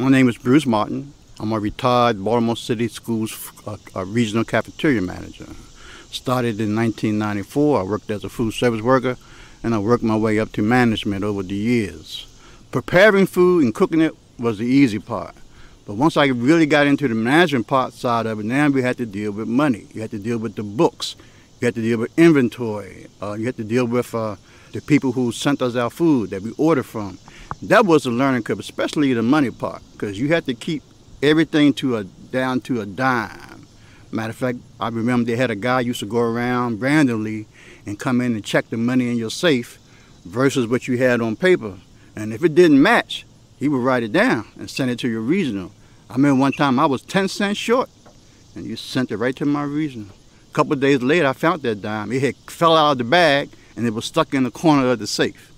My name is Bruce Martin. I'm a retired Baltimore City Schools uh, uh, regional cafeteria manager. Started in 1994. I worked as a food service worker and I worked my way up to management over the years. Preparing food and cooking it was the easy part. But once I really got into the management part side of it, now we had to deal with money. You had to deal with the books. You had to deal with inventory. Uh, you had to deal with uh, the people who sent us our food that we ordered from. That was a learning curve, especially the money part, because you had to keep everything to a down to a dime. Matter of fact, I remember they had a guy used to go around randomly and come in and check the money in your safe versus what you had on paper. And if it didn't match, he would write it down and send it to your regional. I remember one time I was 10 cents short, and you sent it right to my regional. A couple days later, I found that dime. It had fell out of the bag, and it was stuck in the corner of the safe.